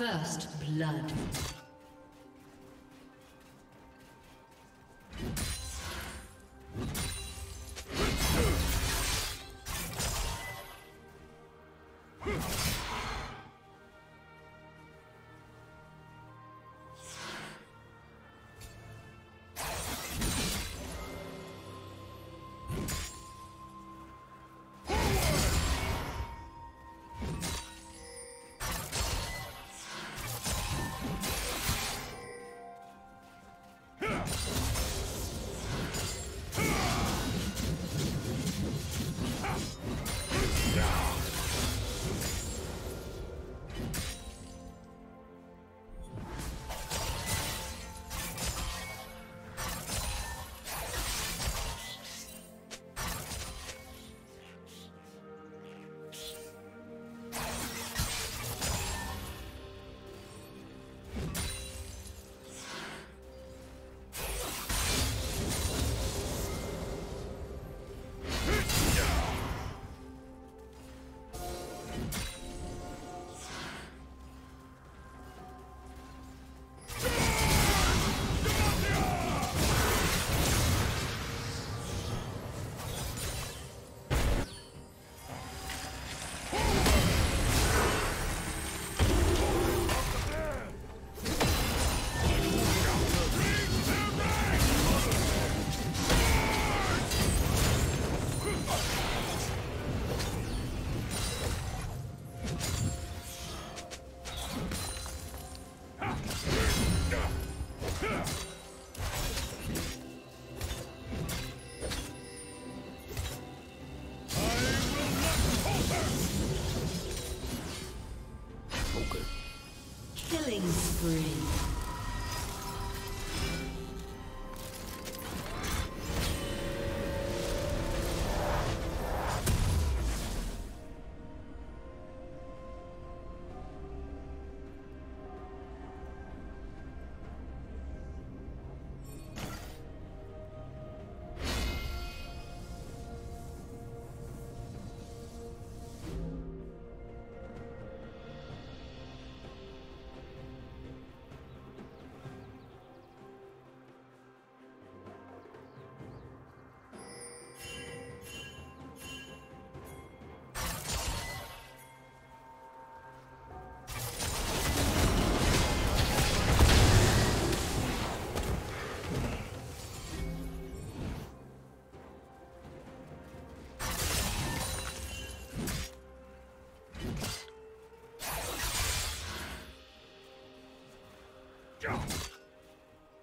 First blood.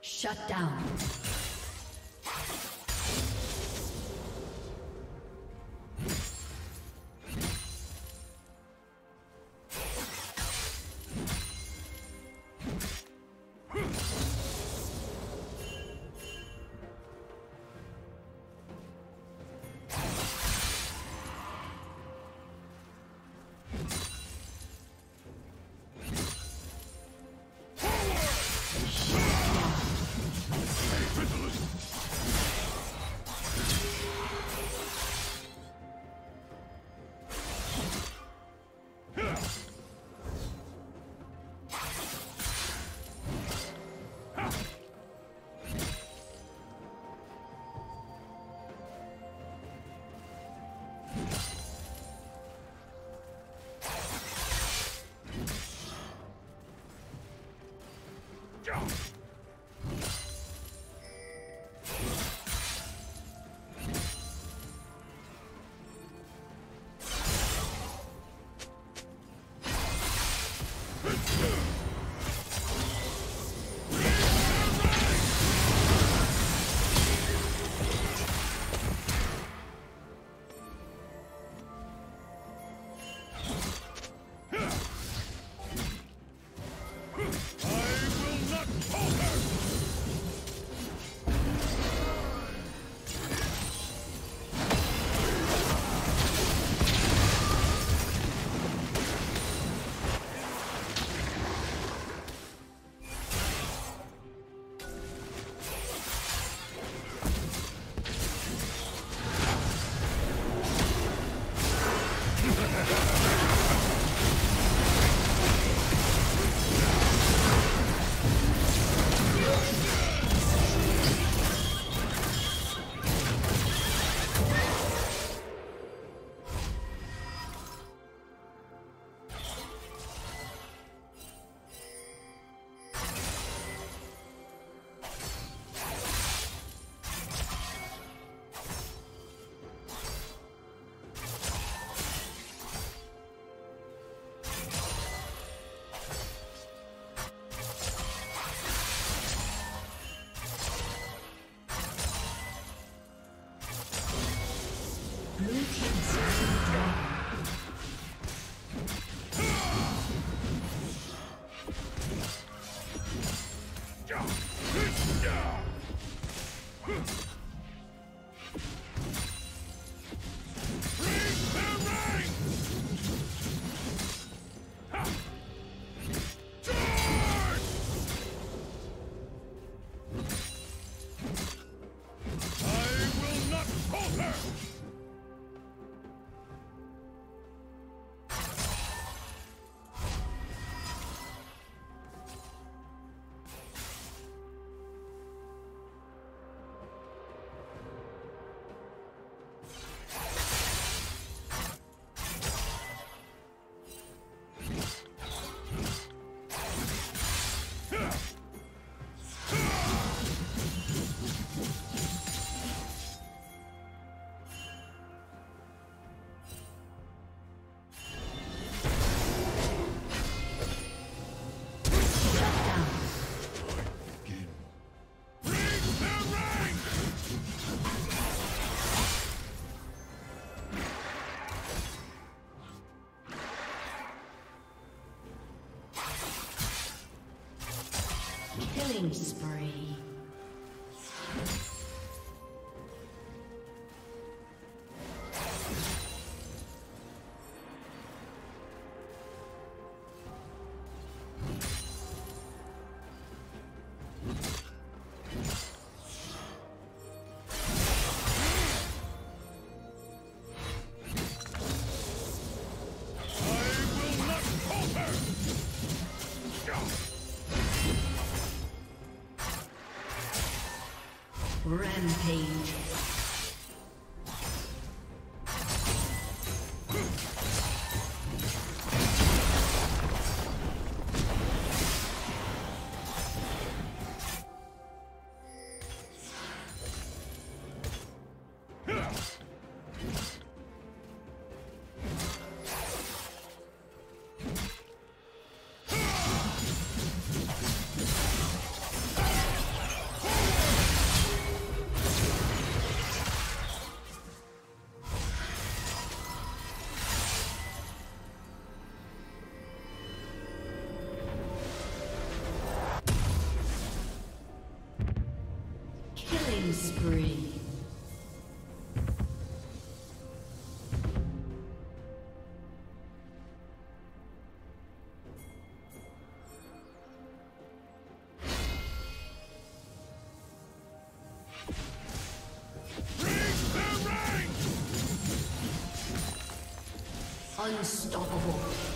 Shut down. Killing spree. Unstoppable.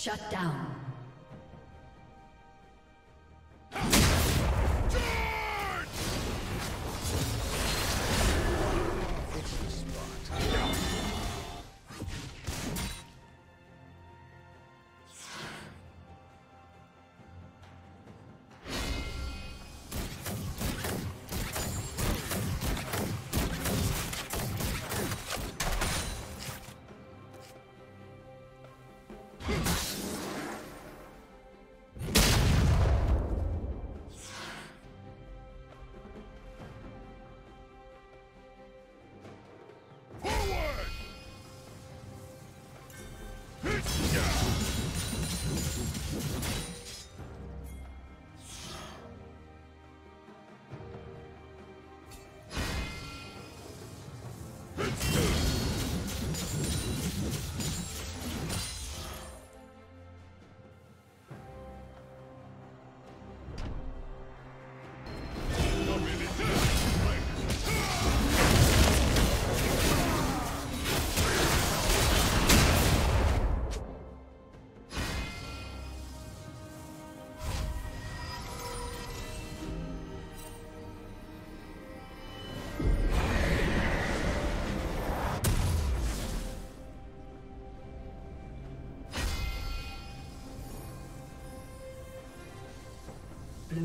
Shut down.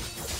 Down.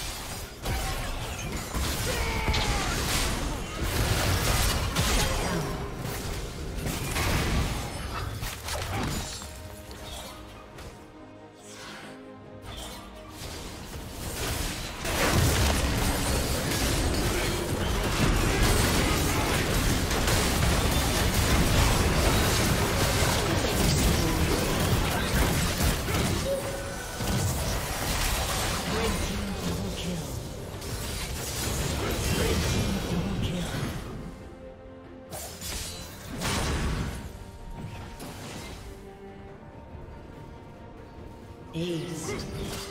Ace.